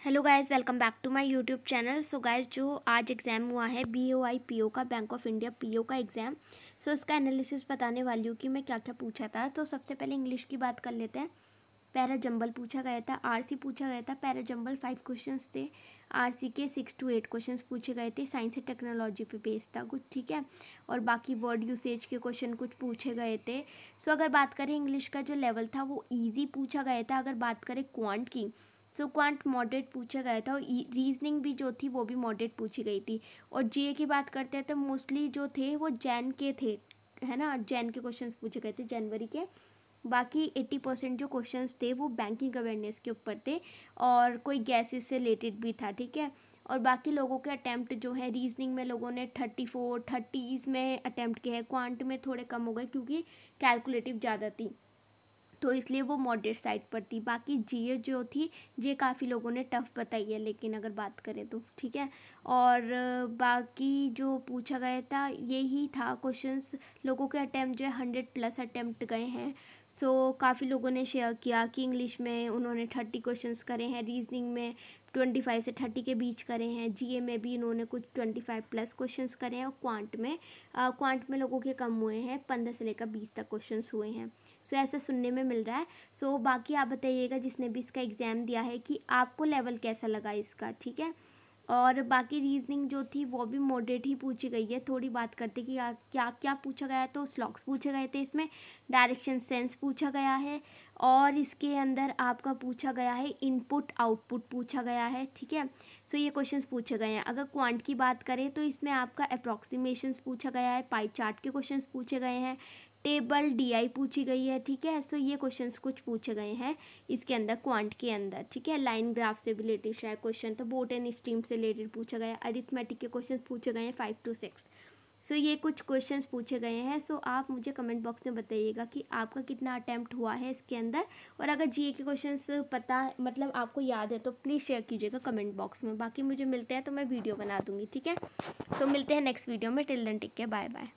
Hello guys welcome back to my YouTube channel so guys जो आज exam हुआ है बी ओ आई P O का bank of India P O का exam so so, इसका analysis बताने वाली हूँ कि मैं क्या क्या पूछा था। तो सबसे पहले इंग्लिश की बात कर लेते हैं। पैरा जंबल पूछा गया था आर सी पूछा गया था। पैरा जंबल फाइव क्वेश्चन थे। आर सी के सिक्स टू एट क्वेश्चन पूछे गए थे। साइंस एंड टेक्नोलॉजी पे बेस्ड था कुछ ठीक है? और बाकी वर्ड यूसेज के क्वेश्चन कुछ पूछे गए थे। सो अगर बात करें इंग्लिश का जो लेवल था वो ईजी पूछा गया था। अगर बात करें क्वांट की सो क्वांट मॉडरेट पूछा गया था और रीजनिंग भी जो थी वो भी मॉडरेट पूछी गई थी। और जीए की बात करते हैं तो मोस्टली जो थे वो जैन के थे, है ना? जैन के क्वेश्चंस पूछे गए थे जनवरी के। बाकी एट्टी परसेंट जो क्वेश्चंस थे वो बैंकिंग अवेयरनेस के ऊपर थे और कोई गैसेस से रिलेटेड भी था, ठीक है? और बाकी लोगों के अटैम्प्ट जो है रीजनिंग में लोगों ने थर्टी फोर थर्टीज़ में अटैम्प्ट किया है। क्वांट में थोड़े कम हो गए क्योंकि कैलकुलेटिव ज़्यादा थी। तो इसलिए वो मॉडरेट साइड पर थी। बाकी जीए जो थी जे काफ़ी लोगों ने टफ़ बताई है, लेकिन अगर बात करें तो ठीक है? और बाकी जो पूछा गया था, यही था क्वेश्चंस, लोगों के अटैम्प्ट जो है, हंड्रेड प्लस अटैम्प्ट गए हैं। सो so, काफ़ी लोगों ने शेयर किया कि इंग्लिश में उन्होंने थर्टी क्वेश्चंस करे हैं रीजनिंग में ट्वेंटी फाइव से थर्टी के बीच करे हैं जीए में भी इन्होंने कुछ ट्वेंटी फाइव प्लस क्वेश्चंस करे हैं और क्वांट में क्वांट में लोगों के कम हुए हैं पंद्रह से लेकर बीस तक क्वेश्चंस हुए हैं। सो so, ऐसा सुनने में मिल रहा है। सो so, बाकी आप बताइएगा जिसने भी इसका एग्ज़ाम दिया है कि आपको लेवल कैसा लगा इसका ठीक है? और बाकी रीजनिंग जो थी, वो भी मॉडरेट ही पूछी गई है। थोड़ी बात करते कि क्या क्या पूछा गया तो स्लॉक्स पूछे गए थे इसमें डायरेक्शन सेंस पूछा गया है और इसके अंदर आपका पूछा गया है इनपुट आउटपुट पूछा गया है, ठीक है? सो ये क्वेश्चंस पूछे गए हैं। अगर क्वांट की बात करें तो इसमें आपका अप्रॉक्सीमेशंस पूछा गया है पाई चार्ट के क्वेश्चंस पूछे गए हैं टेबल डीआई पूछी गई है, ठीक है? सो ये क्वेश्चंस कुछ पूछे गए हैं इसके अंदर क्वांट के अंदर, ठीक है? लाइन ग्राफ से रिलेटेड शायद क्वेश्चन तो बोट एंड स्ट्रीम से रिलेटेड पूछा गया अरिथमेटिक के क्वेश्चन पूछे गए हैं फाइव टू सिक्स सो ये कुछ क्वेश्चंस पूछे गए हैं सो आप मुझे कमेंट बॉक्स में बताइएगा कि आपका कितना अटैम्प्ट हुआ है इसके अंदर? और अगर जीए के क्वेश्चंस पता मतलब आपको याद है तो प्लीज़ शेयर कीजिएगा कमेंट बॉक्स में। बाकी मुझे मिलते हैं तो मैं वीडियो बना दूँगी, ठीक है? सो मिलते हैं नेक्स्ट वीडियो में। Till then take care bye bye